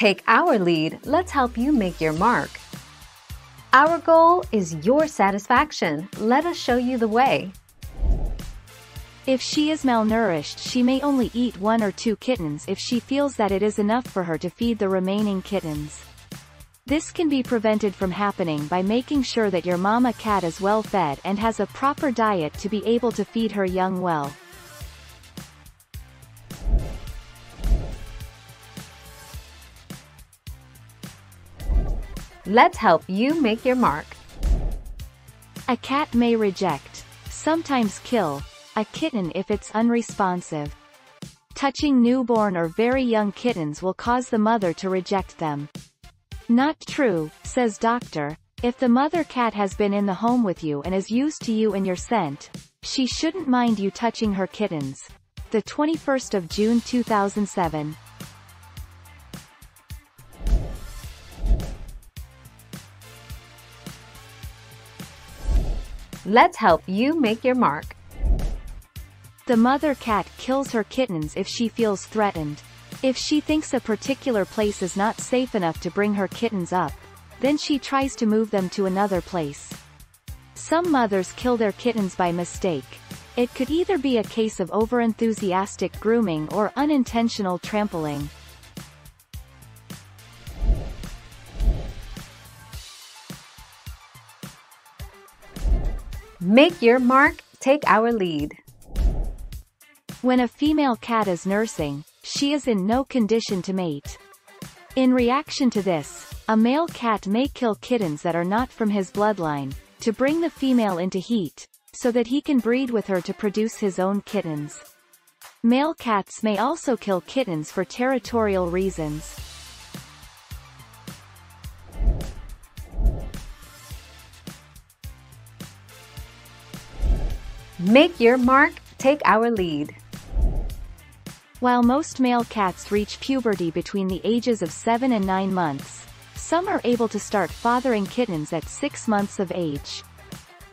Take our lead, let's help you make your mark. Our goal is your satisfaction. Let us show you the way. If she is malnourished she may only eat one or two kittens if she feels that it is enough for her to feed the remaining kittens. This can be prevented from happening by making sure that your mama cat is well fed and has a proper diet to be able to feed her young well. Let's help you make your mark. A cat may reject, sometimes kill, a kitten if it's unresponsive. Touching newborn or very young kittens will cause the mother to reject them. Not true, says doctor. If the mother cat has been in the home with you and is used to you and your scent, she shouldn't mind you touching her kittens. The 21st of June 2007. Let's help you make your mark. The mother cat kills her kittens if she feels threatened. If she thinks a particular place is not safe enough to bring her kittens up, then she tries to move them to another place. Some mothers kill their kittens by mistake. It could either be a case of overenthusiastic grooming or unintentional trampling. Make your mark, take our lead. When a female cat is nursing, she is in no condition to mate. In reaction to this, a male cat may kill kittens that are not from his bloodline, to bring the female into heat, so that he can breed with her to produce his own kittens. Male cats may also kill kittens for territorial reasons. Make your mark, take our lead. While most male cats reach puberty between the ages of 7 and 9 months, some are able to start fathering kittens at 6 months of age.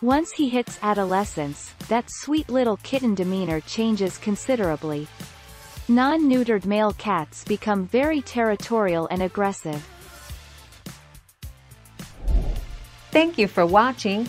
Once he hits adolescence, that sweet little kitten demeanor changes considerably. Non-neutered male cats become very territorial and aggressive. Thank you for watching.